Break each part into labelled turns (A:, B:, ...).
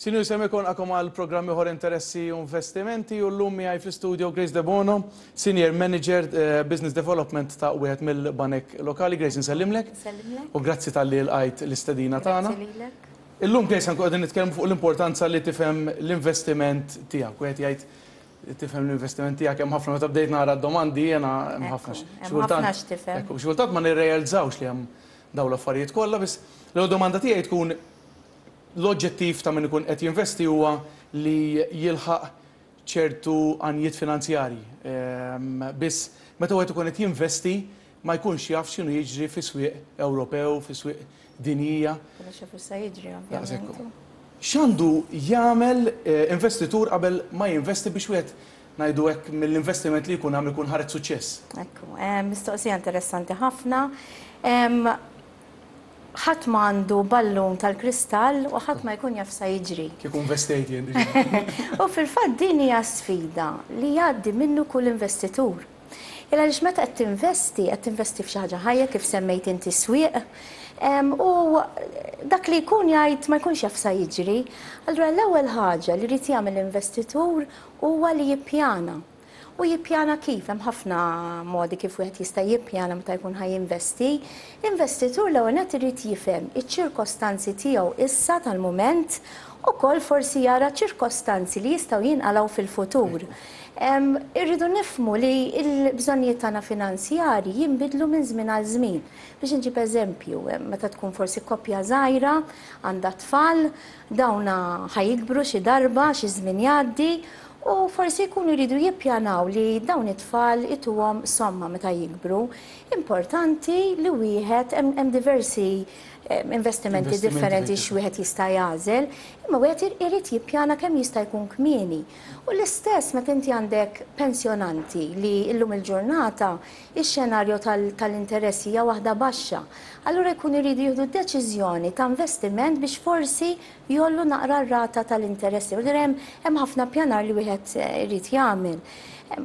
A: Sinjuri se jkun għakom għal programm ieħor interessi u investimenti u llum miegħi fl-istudio Grace Debono, Senior Manager eh, Business Development ta' wieħed mill-banek lokali. Grace nsellimlek.
B: Nsellimlek.
A: U grazzi tal-li l-għajt l-istedina tagħna. Illum Grace għanku qegħdin nitkellmu fuq l-importanza li tifhem l-investiment tiegħek. Wieħed jgħid tifhem l-investiment tiegħek hemm ħafna meta bdejt nara d-domandi jiena hemm ħafna.
B: Hemm ħafna x'tifhem.
A: X'kultant ma nirrejelżawx li hemm dawn l-affarijiet kollha, biss l-ewwel domanda tiegħi tkun l-oġġettiv ta' min ikun qed jinvesti huwa li jilħaq ċertu għanijiet finanzjarji. Biss meta wieħed ikun qed jinvesti ma jkunx jaf x'inhu jiġri fi swieq Ewropew, fi swieq
B: dinjija. Ma jkunux jafu
A: x'se jiġri
B: ovvjament.
A: X'għandu jagħmel investitur qabel ma jinvesti biex wieħed ngħidu hekk, mill-investiment li jkun hemm ikun ħareġ suċċess?
B: Ekku, mistoqsija interessanti ħafna. Ħadd m'għandu ballun tal-kristall u ħadd ma jkun jaf sa jiġri.
A: Kieku investejt jien diġà.
B: U fil-fatt din hija sfida li jgħaddi minnu kull investitur. Illa għaliex meta qed tinvesti, qed tinvesti f'xi ħaġa ħajja kif semmejt inti s-swieq, u dak li jkun jgħid ma jkunx jaf sa jiġri. Allura l-ewwel ħaġa li jrid jagħmel l-investitur Huwa li jippjana. U jippjana kif? Hemm ħafna modi kif wieħed jista' jippjana meta jkun ħa jinvesti. Investitur l-ewwel nett irid jifhem iċ-ċirkostanzi tiegħu issa tal-mument, ukoll forsi jara ċirkostanzi li jistgħu jinqalgħu fil-futur. Irridu nifhmu li l-bżonnijiet tagħna finanzjarji jinbidlu minn żmien għal żmien. Biex inġib eżempju, meta tkun forsi koppja żgħira għandha tfal, Dawn ħa jikbru xi darba, xi żmien jgħaddi, u forsi jkunu jridu jippjanaw li dawn it-tfal ituhom somma meta jikbru. Importanti li wieħed, hemm hemm diversi investimenti differenti x'wieħed jista' jagħżel, imma wieħed irid jippjana kemm jista' jkun kmieni. U l-istess meta inti għandek pensjonanti li llum il-ġurnata ix-xenarju tal-interess hija waħda baxxa, allura jkunu jridu jieħdu deċiżjoni ta' investiment biex forsi jgħollu naqra r-rata tal-interess. U allura hemm hemm ħafna ppjanar li wieħed irid jagħmel.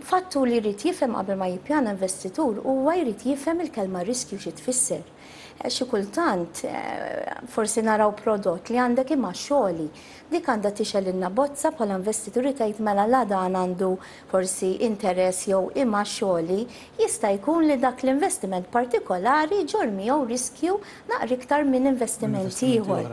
B: Fattur li jrid jifhem qabel ma jippjana investitur huwa jrid jifhem il-kelma riskju xi tfisser. Xi kultant forsi naraw prodott li għandek imgħax għoli. Dik għandha tixgħel in-nabozza bħala investituri tgħid mela la dan għandu Forsi interess jew imgħax għoli jista' jkun li dak l-investiment partikolari ġorr miegħu riskju naqra iktar minn investiment ieħor.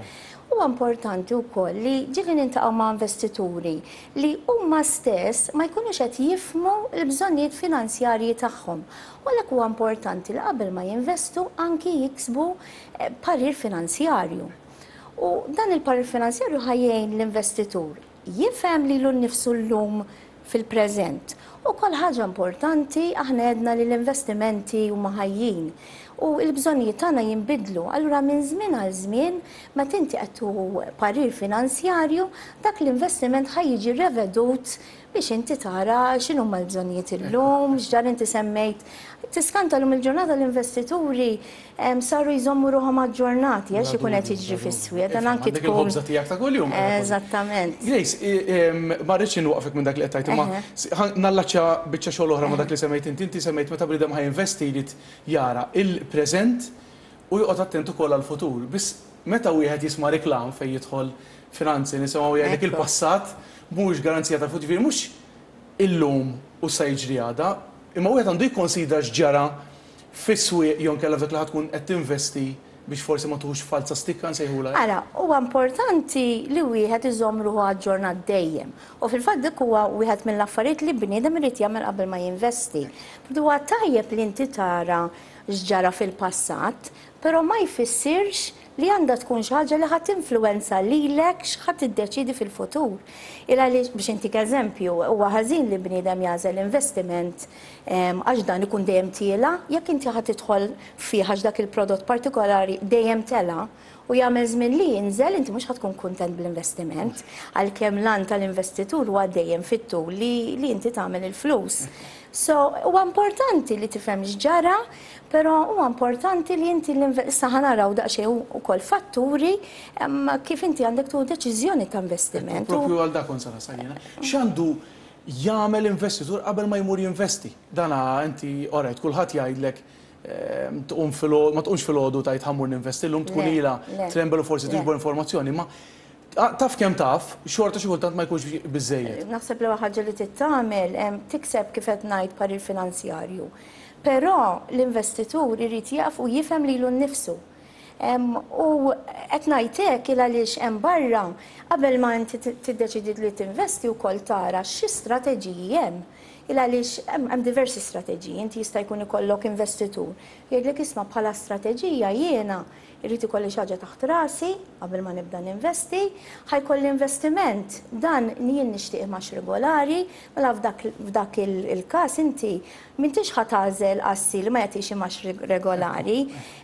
B: Huwa importanti wkoll li ġieli niltaqgħu ma' investituri li huma stess ma jkunux qed jifhmu l-bżonnijiet finanzjarji tagħhom u għalhekk huwa importanti li qabel ma jinvestu anki jiksbu parir finanzjarju. U dan il-parir finanzjarju ħa jgħin l-investitur. jifhem lilu nnifsu llum fil-preżent. Ukoll ħaġa importanti, aħna għedna li l-investimenti huma ħajjin u l-bżonnijiet tagħna jinbidlu. Allura minn żmien għal żmien, meta inti qed tieħu parir finanzjarju, dak l-investiment ħa jiġi revedut biex inti tara x'inhuma l-bżonnijiet illum, x'ġara inti semmejt, tiskanta llum il-ġurnata l-investituri, Saru jżommu ruħhom aġġornati għax ikun qed jiġri fis-swieq. Dan anki tkun.
A: Għandek il-ħobża tiegħek ta' kuljum.
B: Eżattament.
A: Grace, ma rridx inwaqqfek minn dak li qed tgħid, imma nallaċċja biċċa xogħol oħra ma' dak li semmejt inti. Inti semmejt meta bniedem ħa jinvesti jrid jara l-preżent u joqgħod attent ukoll għall-futur. Biss meta wieħed jisma' reklam fejn jidħol finanzi nisimgħu
B: jgħidlek
A: il-passat mhuwiex garanzija tal-futur. Jiġifieri mhux illum u x'sa jiġri għada, imma wieħed għandu jikkunsidra x'ġara fis-swieq jew inkella f'dak li ħa tkun qed tinvesti biex forsi ma tħux falza stikka nsejħulha hekk?
B: Ara, huwa importanti li wieħed iżomm ruħu aġġornat dejjem. U fil-fatt dik huwa wieħed mill-affarijiet li bniedem irid jagħmel qabel ma jinvesti. Huwa tajjeb li inti tara x'ġara fil-passat, però ma jfissirx li għandha tkun xi ħaġa li ħa tinfluwenza lilek x'ħa tiddeċiedi fil-futur. Il għaliex, biex intik eżempju, huwa ħażin li bniedem jagħżel investiment għax dan ikun dejjem tiela', jekk inti ħa tidħol fih għax dak il-prodott partikolari dejjem tela' u jagħmel żmien li jinżel, inti mhux ħa tkun kuntent bl-investiment, għalkemm l-għan tal-investitur huwa dejjem fit-tul li inti tagħmel il-flus. So, huwa importanti li tifhem x'ġara Però huwa importanti li inti l-invest saħa naraw daqsxejn ukoll fatturi kif inti għandek tuħu deċiżjoni ta' investiment.
A: Propju għal dak kont se nasal jiena. X'għandu jagħmel investitur qabel ma jmur jinvesti? Dan inti orajt, kulħadd jgħidlek tqum filgħodu ma tqumx filgħodu tgħid ħa mmur ninvesti llum, tkun
B: ilha
A: trembel u forsi tiġbor informazzjoni, imma Taf kemm taf, xorta xi kultant ma jkunx biżżejjed.
B: Naħseb l-ewwel ħaġa li trid tagħmel, tikseb kif qed ngħid parir finanzjarju. Però l-investitur irid jaf u jifhem lilu nnifsu. U qed ngħid hekk il għaliex hemm barra, qabel ma inti tiddeċiedi li tinvesti wkoll tara xi strateġiji hemm. Il għaliex hemm diversi strateġiji, inti jista' jkun ikollok investitur jgħidlek isma' bħala strateġija jiena Irrid ikolli xi ħaġa taħt rasi qabel ma nibda ninvesti. Ħa jkolli investiment, dan li jien nixtieqh mhux regolari, mela f'dak il-każ inti m'intix ħa tagħżel assi li ma jagħtix imgħax regolari.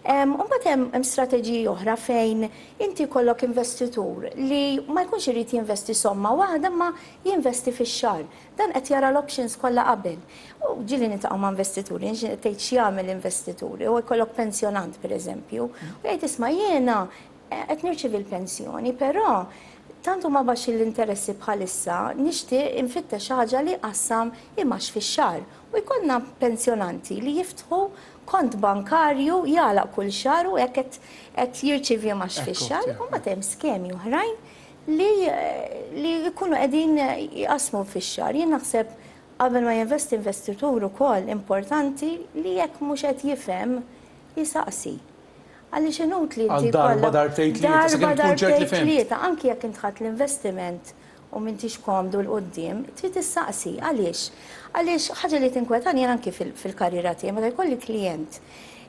B: U mbagħad hemm strateġiji oħra fejn inti jkollok investitur li ma jkunx irid jinvesti somma waħda imma jinvesti fix-xahar. Dan qed jara l-options kollha qabel. U ġieli niltaqgħu ma' investituri, inti qed tgħid x'jagħmel investitur, jew ikollok pensjonant pereżempju, u jgħid isma' jiena qed nirċievi l-pensjoni, però tant huma baxxi l-interessi bħalissa, nixtieq infittex xi ħaġa li jqassam imgħax fix-xahar. U jkollna pensjonanti li jiftħu kont bankarju jagħlaq kull xahar u hekk qed
A: jirċievi
B: imgħax
A: fix-xahar,
B: u mbagħad hemm skemi oħrajn li li jkunu qegħdin jqassmu fix-xahar. Jien naħseb qabel ma jinvesti investitur ukoll importanti li jekk mhux qed jifhem jisaqsi. Għaliex inutli inti
A: Għal darba darbtejn tlieta sakemm tkun ċert li
B: fhimt. Anki jekk int ħadt l-investiment u m'intix komdu 'l quddiem, trid issaqsi għaliex. Għaliex ħaġa li tinkwetani jien anki fil-karriera tiegħi meta jkolli klijent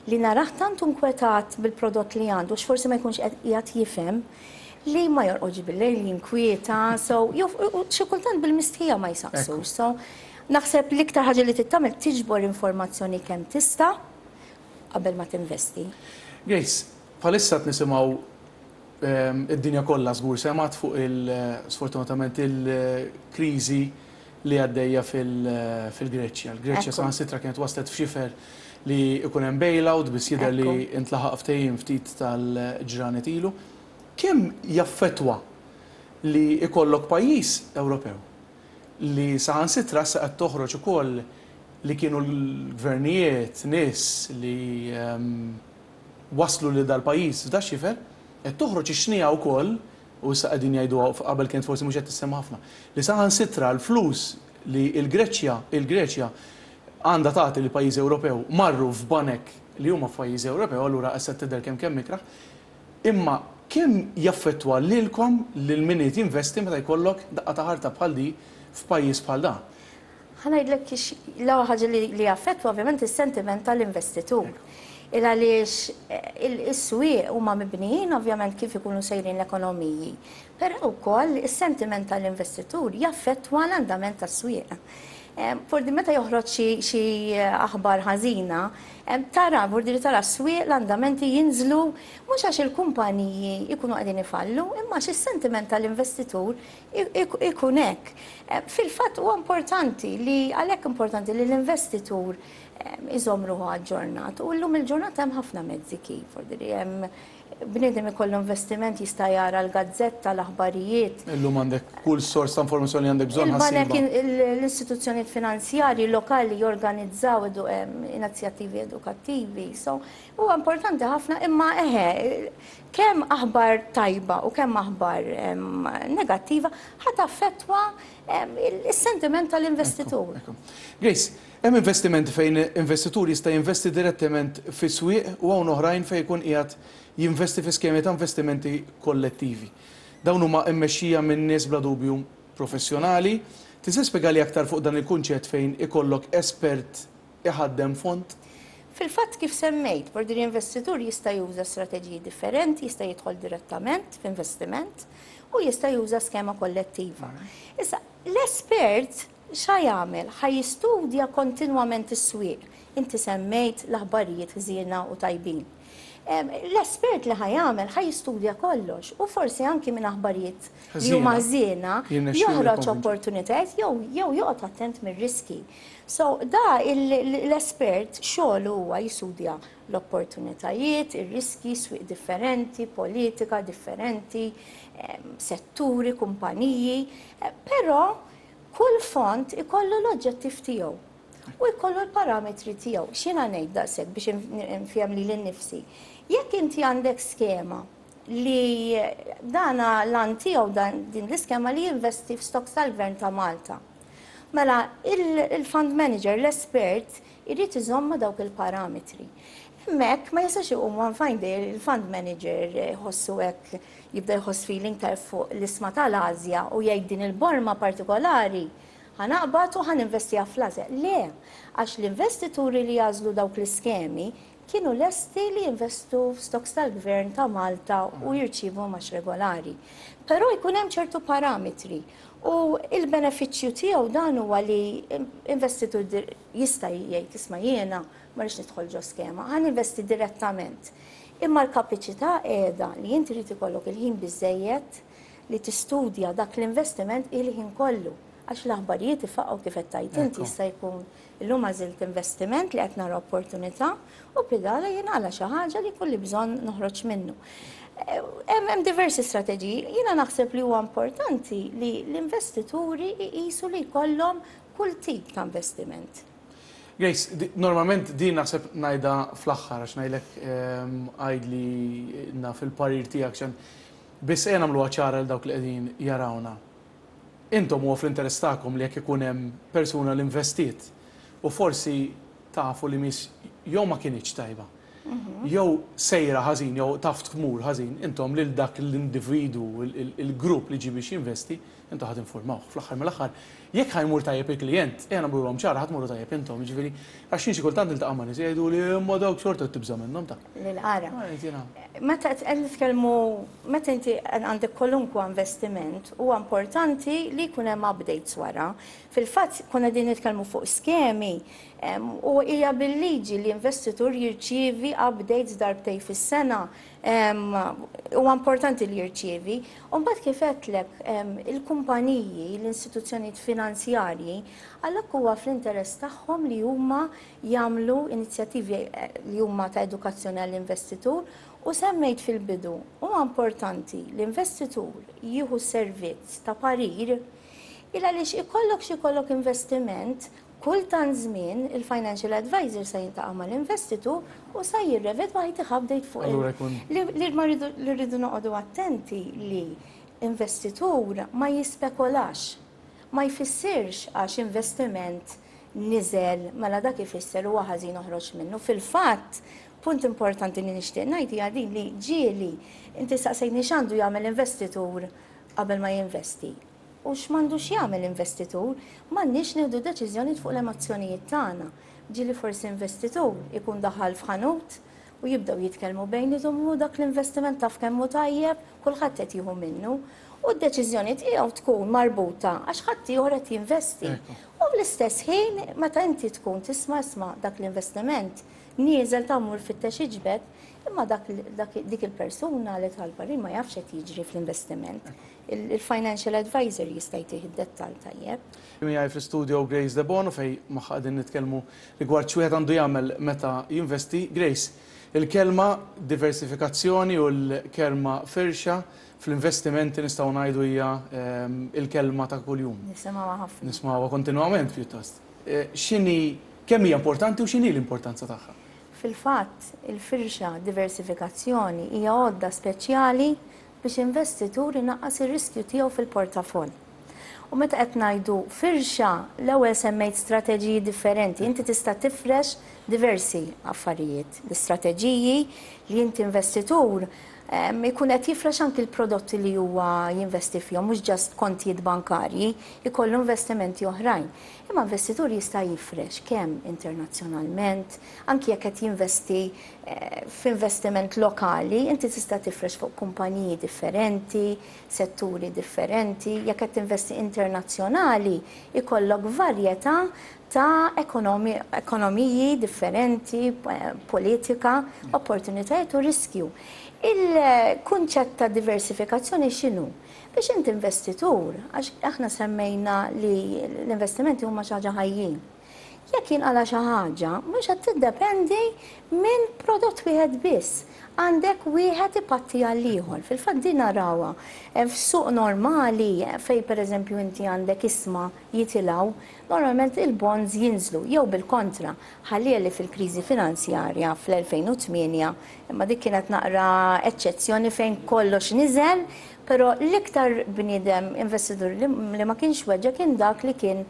B: li narah tant inkwetad bil-prodott li għandu għax forsi ma jkunx qed qiegħed jifhem, Li ma jorqodx bil-lejl jinkwieta, so, jew xi kultant bil-mistħija ma jsaqsux, so. Naħseb l-iktar ħaġa li trid tagħmel tiġbor informazzjoni kemm tista' qabel ma tinvesti.
A: Grace, bħalissa qed nisimgħu id-dinja kollha żgur semgħet fuq il, sfortunatament, il-kriżi li għaddejja fil-Greċja. Il-Greċja saħansitra kienet waslet f'xifer li jkun hemm bailout biss jidher li ntlaħaq ftehim ftit tal-ġranet ilu. Kemm jaffettwa li jkollok pajjiż Ewropew li saħansitra issa qed toħroġ ukoll li kienu l-gvernijiet nies li wasslu lil dal-pajjiż f'da xifer, qed toħroġ ix-xniegħa wkoll, u issa qegħdin jgħiduha qabel kienet forsi mhux qed tissemma' ħafna, li saħansitra l-flus li l-Greċja, il-Greċja, għandha tagħti lil pajjiż Ewropew marru f'banek li huma f'pajjiż Ewropew allura issa tidher kemm kemm ikrah. Imma kemm jaffettwa lilkom lil min irid jinvesti meta jkollok daqqa ta' ħarta bħal di f'pajjiż bħal dan?
B: Ħa ngħidlek x' l-ewwel ħaġa li li jaffettwa ovvjament is-sentiment tal-investitur. Il għaliex is-swieq huma mibnijin ovvjament kif ikunu sejrin l-ekonomiji. Però wkoll is-sentiment tal-investitur jaffettwa l-andament tas-swieq. Forsi meta joħroġ xi xi aħbar ħażina, tara forsi li tara s-swieq, l-andamenti jinżlu, mhux għax il-kumpaniji jkunu qegħdin ifallu, imma għax is-sentiment tal-investitur ikun hekk. Fil-fatt huwa importanti li, għalhekk importanti li l-investitur iżomm ruħu aġġornat u llum il-ġurnata hemm ħafna mezzi kif, forsi hemm Bniedem ikollu investiment jista' jara l-gazzetta, l-aħbarijiet.
A: Illum għandek kull sors ta' informazzjoni li għandek bżonn
B: ħa
A: ssibha.
B: Il-banek, l-istituzzjonijiet finanzjarji lokali jorganizzaw inazjattivi edukattivi. So, huwa importanti ħafna imma eħe, kemm aħbar tajba u kemm aħbar negattiva ħa taffettwa is-sentiment tal-investitur.
A: Grace, Hemm investimenti fejn investitur jista' jinvesti direttement fi swieq u hawn oħrajn fejn ikun qiegħed jinvesti fi skemi ta' investimenti kollettivi. Dawn huma mmexxija minn nies bla dubju professjonali. Tista' spjegali aktar fuq dan il-kunċett fejn ikollok espert iħaddem fond?
B: Fil-fatt kif semmejt, b'ordni investitur jista' juża strateġiji differenti, jista' jidħol direttament f'investiment u jista' juża skema kollettiva. Issa, l-espert X'ħa jagħmel? Ħa jistudja kontinwament is-swieq. Inti semmejt l-aħbarijiet ħżiena u tajbin. L-espert li ħa jagħmel ħa jistudja kollox u forsi anki minn aħbarijiet li huma ħżiena joħroġ opportunitajiet jew jew joqgħod attent mir-riskji. So da l-espert xogħlu huwa jisudja l-opportunitajiet, ir-riskji, swieq differenti, politika differenti, setturi, kumpaniji. Però Kull fond ikollu l-oġġettiv tiegħu u jkollu l-parametri tiegħu. X'jiena ngħid daqshekk biex nfhem lili nnifsi? Jekk inti għandek skema li dan l-għan tiegħu din l-iskema li jinvesti f'stocks tal-Gvern ta' Malta. Mela il-fund manager, l-espert, irid iżomm ma' dawk il-parametri. Hemmhekk ma jistax iqum one fine day il-fund manager iħossu hekk, jibda jħoss feeling tajjeb fuq l-isma tal-Ażja u jgħid din il-Borma partikolari ħa naqbad u ħa ninvestiha fl-Ażja. Le! Għax l-investituri li għażlu dawk l-iskemi kienu lesti li jinvestu f'stocks tal-Gvern ta' Malta u jirċievu imgħax regolari. Però jkun hemm ċertu parametri u l-benefiċċju tiegħu dan huwa li investitur Jista' jgħid, isma' jiena ma rridx nidħol ġo skema, ħa ninvesti direttament. Imma l-kapiċità qiegħda li int irid ikollok il-ħin biżżejjed li tistudja dak l-investiment il-ħin kollu. Għax l-aħbarijiet ifaqgħu kif qed tgħid int jista' jkun illum għażilt investiment li qed nara opportunità u bidala jingħala xi ħaġa li jkolli bżonn noħroġ minnu. Hemm diversi strateġiji. Jiena naħseb li huwa importanti li l-investituri jqisu li jkollhom Kull tip ta' investiment.
A: Grace, normalment din naħseb ngħidha fl-aħħar għax ngħidlek għidli naf il-parir tiegħek xem biss ejja nagħmluha ċara lil dawk li qegħdin jarawna. Intom huwa fl-interess tagħkom li jekk ikun hemm persuna li investiet u forsi tafu li mhix jew ma kinitx tajba, jew sejra ħażin jew taf tmur ħażin, intom lil dak l-individwu, il-grupp li ġie biex jinvesti, Intom ħa tinfurmawh. Fl-aħħar mill-aħħar, jekk ħa jmur tajjeb il-klijent, ejja nagħmluhom ċara, ħa tmorru tajjeb intom. Jiġifieri, għax jien xi kultant niltaqa' ma' nies jgħiduli, imma dawk xorta qed tibża' minnhom ta'.
B: L-inqara. Meta qed nitkellmu, meta inti għandek kwalunkwe investiment, huwa importanti li jkun hemm updates wara. Fil-fatt, konna qegħdin nitkellmu fuq skemi, u hija bil-liġi li investitur jirċievi updates darbtejn fis-sena, huwa importanti li jirċievi. U mbagħad kif għedtlek il-kumpaniji, l-istituzzjonijiet finanzjarji, għalhekk huwa fl-interess tagħhom li huma jagħmlu inizjattivi eh, li huma ta' edukazzjoni għall-investitur u semmejt fil-bidu huwa importanti l-investitur jieħu servizz ta' parir il għaliex ikollok xi kollok investiment Kull tant żmien, il-financial adviser sa jiltaqa' mal-investitur u sa jirrevedwa u jtih update fuq il- Allura jkun. Li ma rridu, li rridu noqogħdu attenti li investitur ma jispekolax. Ma jfissirx għax investiment niżel mela dak ifisser huwa ħażin oħroġ minnu. Fil-fatt, punt importanti li nixtieq ngħid hija din li ġieli inti staqsejtni x'għandu jagħmel investitur qabel ma jinvesti. U x'm'għandu x'jagħmel investitur? M'għandniex nieħdu deċiżjonijiet fuq l-emozzjonijiet tagħna. Ġieli forsi investitur ikun daħal f'ħanut u jibdew jitkellmu bejniethom hu dak l-investiment taf kemm hu tajjeb, kulħadd qed jieħu minnu. U d-deċiżjoni tiegħu tkun marbuta għax ħaddieħor qed jinvesti. U fl-istess ħin meta inti tkun tisma' isma' dak l-investiment nieżel ta' mur fittex iġbed, imma dak dak dik il-persuna li tah l-parir ma jafx qed jiġri fl-investiment. Il-financial adviser jista' jtih id-dettall tajjeb.
A: Miegħi fl-istudio Grace Debono fejn magħha qegħdin nitkellmu rigward x'wieħed għandu jagħmel meta jinvesti. Grace, il-kelma diversifikazzjoni u l-kelma firxa fl-investimenti nistgħu ngħidu hija l-kelma ta' kuljum.
B: Nisimgħuha ħafna.
A: Nismgħuha kontinwament pjuttost. X'inhi, kemm hija importanti u x'inhi l-importanza tagħha?
B: Fil-fatt, il-firxa, diversifikazzjoni, hija għodda speċjali biex investitur inaqqas ir-riskju tiegħu fil-portafoll. U meta qed ngħidu firxa, l-ewwel semmejt strateġiji differenti. Inti tista' tifrex diversi affarijiet. L-istrateġiji li inti investitur ikun qed jifrex anki l-prodotti li huwa jinvesti fihom, mhux ġast kontijiet bankarji, ikollu investimenti oħrajn. Imma investitur jista' jifrex kemm internazzjonalment, anki jekk qed jinvesti f'investiment lokali inti tista' tifrex fuq kumpaniji differenti, setturi differenti, jekk qed tinvesti internazzjonali jkollok varjetà ta' ekonomiji differenti, politika, opportunitajiet u riskju. Il-kunċett ta' diversifikazzjoni x'inhu? Biex inti investitur, għax aħna semmejna li l-investimenti huma xi ħaġa ħajjin, Jekk jinqala' xi ħaġa, mhux qed tiddependi minn prodott wieħed biss. Għandek wieħed ipatti għall-ieħor. Fil-fatt din narawha f'suq normali fejn pereżempju inti għandek isma jitilgħu, normalment il-bonds jinżlu jew bil-kontra. Ħa li li fil-kriżi finanzjarja fl-2008, imma dik kienet naqra eċċezzjoni fejn kollox niżel, però l-iktar bniedem investitur li ma kienx weġġa' kien dak li kien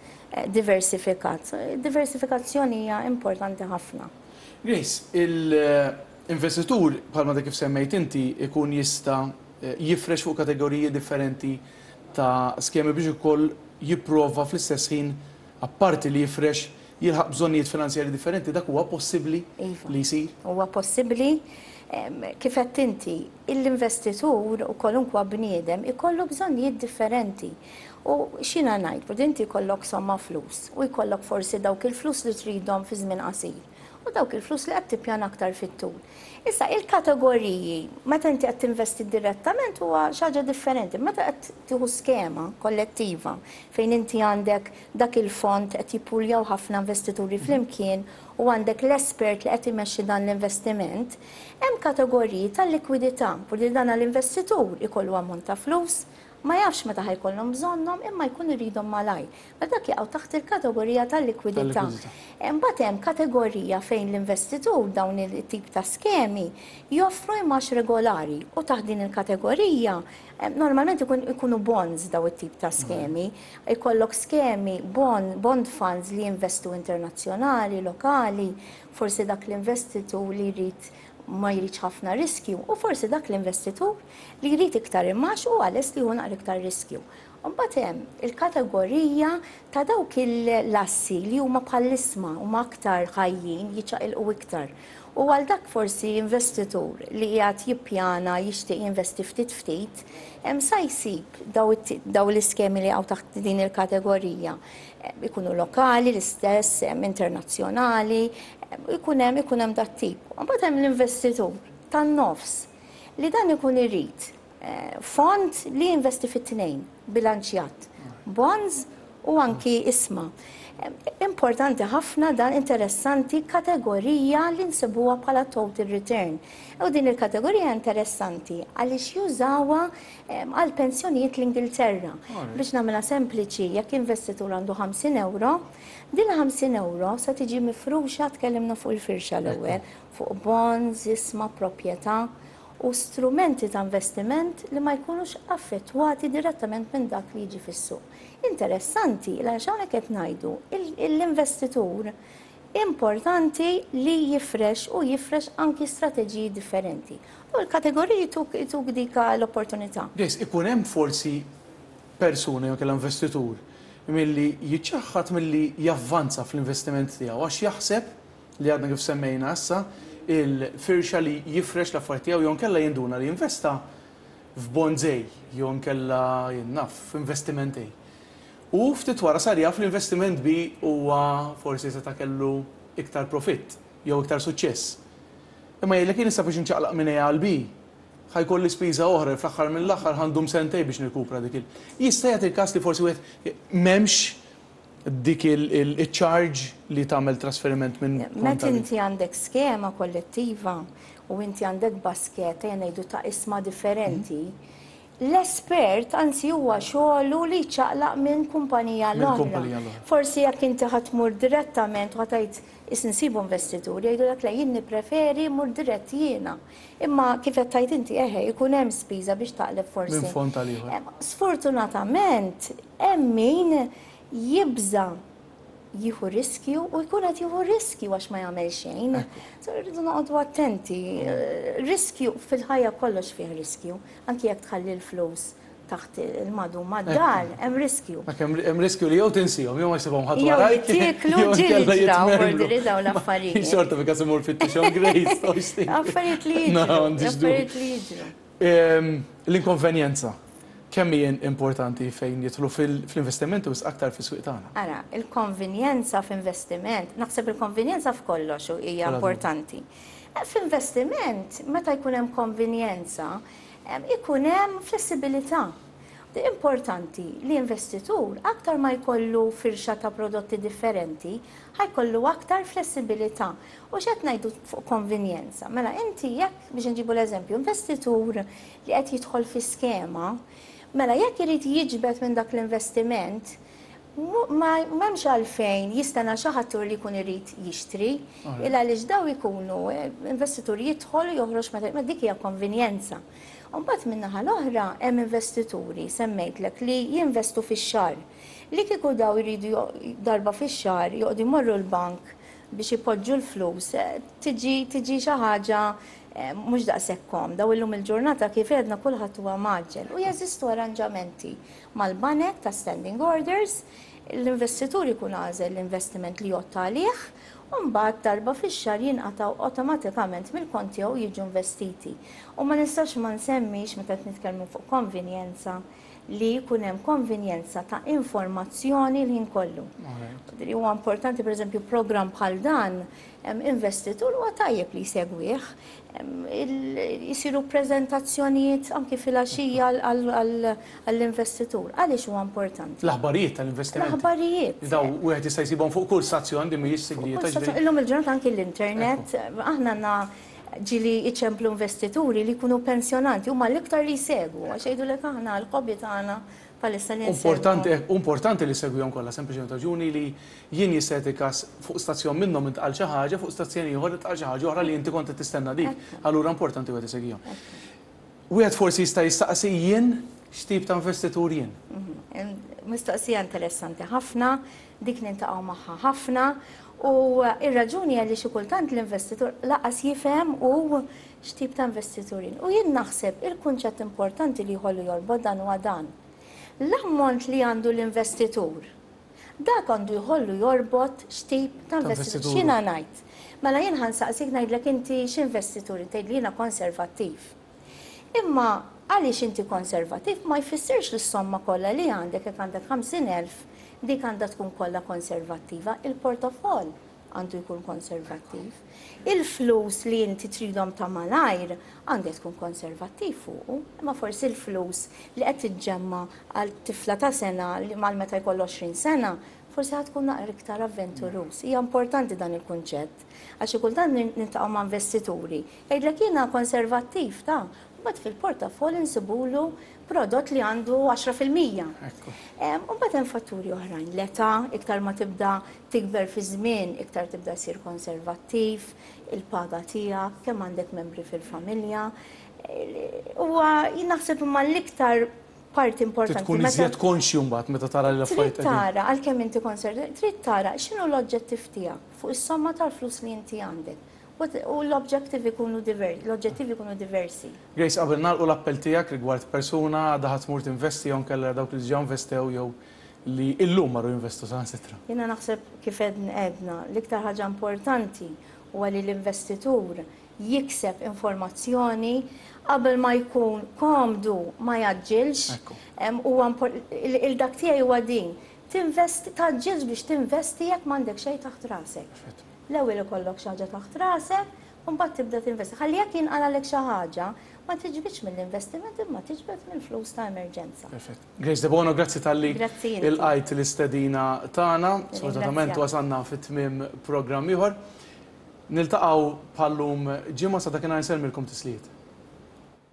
B: diversifikat. Id-diversifikazzjoni hija importanti ħafna.
A: Grace, il-investitur, bħalma għadek kif semmejt inti, ikun jista' jifrex fuq kategoriji differenti ta' skemi biex ukoll jipprova fl-istess ħin, apparti li jifrex, jilħaq bżonnijiet finanzjarji differenti. Dak huwa possibbli li jsir?
B: Iva, huwa possibbli. Kif għedt inti, l-investitur u kwalunkwe bniedem ikollu bżonnijiet differenti. U x'jiena ngħid, Pur inti jkollok somma flus u jkollok forsi dawk il-flus li tridhom fi żmien qasir u dawk il-flus li qed tippjana aktar fit-tul. Issa, il-kategoriji, meta inti qed tinvesti direttament huwa xi ħaġa differenti. Meta qed tieħu skema kollettiva fejn inti għandek dak il-fond qed jippooljaw ħafna investituri flimkien u għandek l-espert li qed imexxi dan l-investiment, hemm kategoriji ta' likwidità. Pur li dan għal investitur ikollu ammont ta' flus, Ma jafx meta ħa jkollhom bżonnhom imma jkun iridhom malajr. Mela dak jaqgħu taħt il-kategorija tal-likwidità. Imbagħad hemm kategorija fejn l-investitur dawn it-tip ta' skemi joffru imgħax regolari u taħt din il-kategorija normalment ikunu bonds dawn it-tip ta' skemi. Ikollok skemi bond, bond funds li jinvestu internazzjonali, lokali, forsi dak l-investitur li jrid ma jridx ħafna riskju u forsi dak l-investitur li jrid iktar imgħax huwa lest li jieħu naqra iktar riskju. Mbagħad hemm il-kategorija ta' dawk l-assi li huma bħall-isma huma aktar ħajjin, jiċċaqilqu iktar. U għal dak forsi investitur li qiegħed jippjana jixtieq jinvesti ftit ftit, hemm sa jsib dawn l-iskemi li jaqgħu taħt din il-kategorija. Ikunu lokali l-istess, internazzjonali, ikun hemm ikun hemm dat-tip. Mbagħad hemm l-investitur tan-nofs. Li dan ikun irid fond li jinvesti fit-tnejn, bilanċjat, bonds u anki isma. Importanti ħafna dan interessanti kategorija li nsibuha bħala total return. U din il-kategorija interessanti għaliex jużawha għal pensjonijiet l-Ingilterra. Biex nagħmilha sempliċi, jekk investitur għandu 50 ewro, dil-50 ewro se tiġi mifruxa tkellimna fuq il-firxa l-ewwel, fuq bonds, isma, proprjetà u strumenti ta' investiment li ma jkunux affettwati direttament minn dak li jiġi fis-suq. Interessanti li għax hawnhekk qed ngħidu l-investitur importanti li jifrex u jifrex anki strateġiji differenti. U l-kategoriji jtuk dik l-opportunità.
A: Biss, ikun hemm forsi persuna jew inkella investitur milli jiċċaħħad milli javvanza fl-investiment tiegħu għax jaħseb li għadna kif semmejna issa, il-firxa li jifrex l-affarijiet tiegħu jew inkella jinduna li investa f'bonds A jew inkella jien naf, f'investiment A. U ftit wara sar jaf li investiment B huwa forsi seta' kellu iktar profitt jew iktar suċċess. Imma jgħidlek jien issa biex inċaqlaq minn A għal B, ħa jkolli spiża oħra li fl-aħħar mill-aħħar ħa ndum sentejn biex nirkupra dik il. Jista' jagħti l-każ li forsi wieħed m'hemmx dik iċ-charge li tagħmel trasferiment minn kont għal ieħor.
B: Meta inti għandek skema kollettiva u inti għandek baskett, ejja ngħidu ta' qisma differenti, l-espert anzi huwa xogħlu li jċaqlaq minn kumpanija għal oħra. Forsi jekk inti ħa tmur direttament u ħa tgħid, insibu investitur, jgħidulek le jien nippreferi mmur dirett jiena. Imma kif qed tgħid inti, eħe, ikun hemm spiża biex taqleb forsi. Minn fond għal ieħor. Sfortunatament hemm min jibża' jieħu riskju u jkun qed jieħu riskju għax ma jagħmel xejn. Irridu noqogħdu attenti. Riskju fil-ħajja kollox fih riskju, anki jekk tħalli l-flus taħt il-madu ma' eh. dar, hemm riskju.
A: Hemm riskju li jew tinsihom, jew ma jsibhom ħadd
B: wara. Jew jieklu ġilda jitmerdri dawn l-affarijiet.
A: Xorta fi każ imur fit-tixhom Grace.
B: Affarijiet li jiġru. Affarijiet li jiġru.
A: L-inkonvenjenza kemm hija importanti fejn jitlu fl-investimenti u aktar fis-swieq tagħna.
B: Ara, il-konvenjenza f'investiment, naħseb il-konvenjenza f'kollox hija importanti. F'investiment, meta jkun hemm konvenjenza, ikun hemm flessibilità. Importanti li investitur aktar ma jkollu firxa ta' prodotti differenti, ħa jkollu aktar flessibilità. U x'qed ngħidu fuq konvinjenza? Mela inti jekk, biex inġibu l-eżempju, investitur li qed jidħol fi skema, mela jekk irid jiġbed minn dak l-investiment, Ma hemmx għalfejn jistana xi ħadd li jkun irid jixtri, il għaliex daw ikunu investitur jidħol u joħroġ meta dik hija konvenjenza. Mbagħad min-naħa l-oħra hemm investituri semmejtlek li jinvestu fix-xahar li kieku daw iridu darba fix-xahar joqogħdu jmorru l-bank biex ipoġġu l-flus tiġi tiġi xi ħaġa mhux daqshekk komda u llum il-ġurnata kif għedna kulħadd huwa mgħaġġel u jeżistu arranġamenti mal-banek ta' standing orders, l-investitur ikun għażel l-investiment li jgħodd għalih u mbagħad darba fix-xahar jinqatgħu awtomatikament mill-kont tiegħu jiġu investiti. U ma nistax ma nsemmix meta qed nitkellmu fuq konvinjenza li jkun hemm konvinjenza ta' informazzjoni l-ħin kollu. Huwa importanti pereżempju programm bħal dan investitur huwa tajjeb li jsegwih. Isiru preżentazzjonijiet anki filgħaxija għall-investitur. Għaliex huwa importanti?
A: L-aħbarijiet tal-investimenti.
B: L-aħbarijiet.
A: Li dawn wieħed jista' jsibhom fuq kull stazzjon din mhijiex sigrieta.
B: Illum il-ġurnata anki l-internet, aħna għandna ġieli jċemplu investituri li jkunu pensjonanti, huma l-iktar li jsegwu għax jgħidulek aħna l-hobby tagħna Bħalissa li
A: nsegwhom. Hu importanti li ssegwihom kollha, sempliċement raġuni li jien jista' jagħti każ fuq stazzjon minnhom intqal xi ħaġa, fuq stazzjon ieħor intqal xi ħaġa oħra li inti kont qed tistenna dik. Allura importanti wieħed isegwihom. Wieħed forsi jista' jistaqsi jien x'tip ta' investitur jien?
B: Mistoqsija interessanti ħafna. Dik niltaqgħu magħha ħafna u r-raġuni hija li xi kultant l-investitur lanqas jifhem hu x'tip ta' investitur jien. U jien naħseb il-kunċett importanti li jħollu jorbot dan huwa dan, l-ammont li għandu l-investitur, dak għandu jħollu jorbot x'tip ta' investitur. X'jiena ngħid? Mela jien ħa nsaqsik ngħidlek inti x'investitur int? Tgħidli jiena konservattiv. Imma għaliex inti konservattiv ma jfissirx li s-somma kollha li għandek, jekk għandek 50,000, dik għandha tkun kollha konservattiva. Il-portofoll għandu jkun konservattiv. Il-flus li inti tridhom ta' malajr għandek tkun konservattiv fuqu, imma forsi l-flus li qed tiġġemma' għal tifla ta' sena li għal meta jkollha 20 sena, forsi ħa tkun naqra iktar avventuruż. Hija importanti dan il-kunċett. Għax xi kultant niltaqgħu ma' investituri, jgħidlek jiena konservattiv ta', u mbagħad fil-portafoll insibulu prodott li għandu għaxra fil-mija. U mbagħad hemm fatturi oħrajn, l-età, iktar ma tibda tikber fiż-żmien, iktar tibda ssir konservattiv, il-paga tiegħek, kemm għandek membri fil-familja. Huwa jien naħseb imma l-iktar parti importanti.
A: Trid tkun iżjed konxju mbagħad meta tara l-affarijiet.
B: Trid tara għalkemm inti konservattiv, trid tara x'inhu l-oġġettiv tiegħek. fuq is-somma tal-flus li inti għandek. U l-objettivi jkunu diversi, l-oġġettivi jkunu diversi.
A: Grace, qabel nagħlqu l-appell tiegħek rigward persuna għadha ħa tmur tinvesti jew inkella dawk li diġà investew jew li illum marru jinvestu saħansitra.
B: Jiena naħseb kif għedna, l-iktar ħaġa importanti huwa li l-investitur jikseb informazzjoni qabel ma jkun komdu ma jgħaġġilx. Huwa il-dak tiegħi huwa din. Tinvesti, tgħaġġilx biex tinvesti jekk m'għandek xejn taħt rasek. L-ewwel ikollok xi ħaġa taħt rasek u mbagħad tibda tinvesti. Ħalli jekk jinqalagħlek xi ħaġa, ma tiġbidx mill-investiment imma tiġbed mill-flus ta' emerġenza.
A: Perfett. Grace Debono, grazzi talli ilqajt l-istedina tagħna. Sfortunatament wasalna fi tmiem programm ieħor. Niltaqgħu bħal-lum ġimgħa, sa dakinhar nsellmilkom tislijiet.